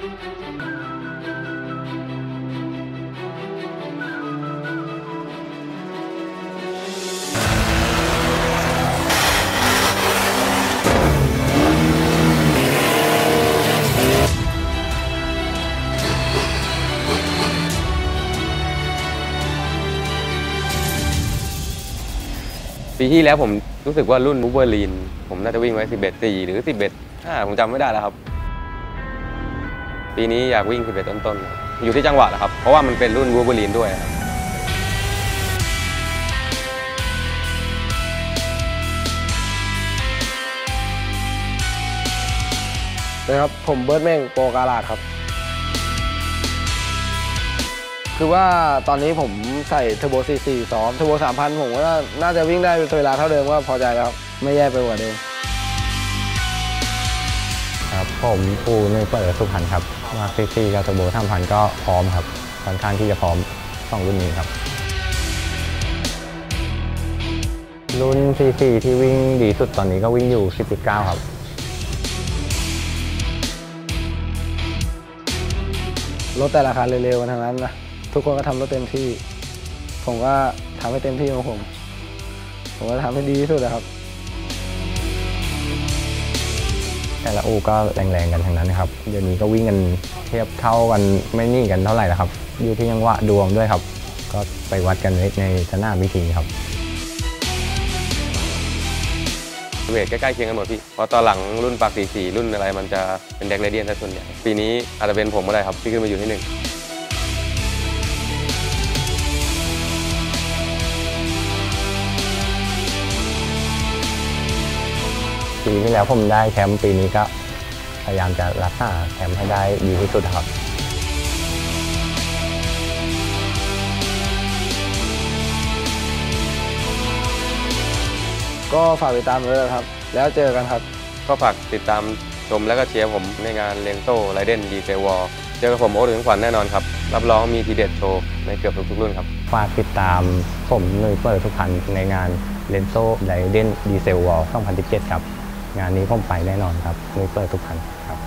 ปีที่แล้วผมรู้สึกว่ารุ่นมูเบอร์ลีน ผมน่าจะวิ่งไว้ 11 4 หรือ 11 5 ผมจำไม่ได้แล้วครับ ปีนี้อยากวิ่ง11ต้นๆ อยู่ที่จังหวะแหละครับ เพราะว่ามันเป็นรุ่นบูบอร์ลีนด้วยครับนะครับผมเบิร์ดเม่งโปรกาลาดครับ คือว่าตอนนี้ผมใส่เทอร์โบ44ซ้อมเทอร์โบ3,000ผมว่าน่าจะวิ่งได้เวลาเท่าเดิมก็พอใจแล้วครับ ไม่แย่ไปกว่าเดิม ครับผมปูในเปิดสุพรรณครับมาซีซีกับเทอร์โบทำพันก็พร้อมครับค่อนข้างที่จะพร้อมสองรุ่นนี้ครับ รุ่นซีซีที่วิ่งดีสุดตอนนี้ก็วิ่งอยู่ 10.9 ครับรถแต่ละคันเร็วๆกันทั้งนั้นนะทุกคนก็ทำรถเต็มที่ ผมก็ทำให้เต็มที่ของผม ผมก็ทำให้ดีที่สุดนะครับ แต่ละอูก็แรงๆกันทั้งนั้นนะครับ เดี๋ยวนี้ก็วิ่งกันเทียบเท่ากันไม่นี่กันเท่าไหร่ละครับ อยู่ที่ยังหวะดวงด้วยครับ ก็ไปวัดกันในในสนามวิธีครับ เวทใกล้ๆเคียงกันหมดพี่ เพราะตอนหลังรุ่นปาก44รุ่นอะไรมันจะเป็นแดกเรเดียนซะส่วนใหญ่ ปีนี้อาจจะเป็นผมก็ได้ครับที่ขึ้นมาอยู่ที่หนึ่ง ปีที่แล้วผมได้แชมป์ปีนี้ก็พยายามจะรักษาแชมป์ให้ได้ดีที่สุดครับก็ฝากติดตามเลยนะครับ แล้วเจอกันครับ ก็ฝากติดตามชมและก็เชียร์ผมในงาน Lenso Raiden Diesel War เจอกับผมโอ๊ตถึงขวัญแน่นอนครับ รับรองมีทีเด็ดโชว์ในเกือบทุกๆรุ่นครับ ฝากติดตามผมหนุ่ยเปิดทุกพันในงาน Lenso Raiden Diesel War 2017 ครับ งานนี้ผมไปแน่นอนครับหนุ่ยเปิดทุกพันครับ